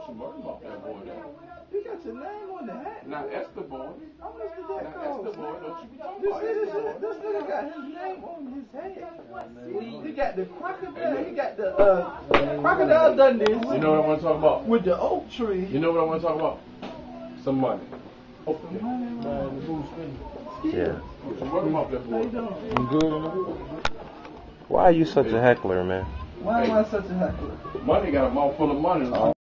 know some about that boy there. You got your name on the hat. Now Esteban. boy. I'm Mr. That Esther boy, don't you be talking This about nigga, this nigga got his name on his hat. He got the crocodile. He got the uh, crocodile Dundee You know what I want to talk about? with the oak tree. You know what I want to talk about? Some money. Yeah. Some murder good? Why are you such a heckler, man? Why am I such a heckler? Money got a mouth full of money.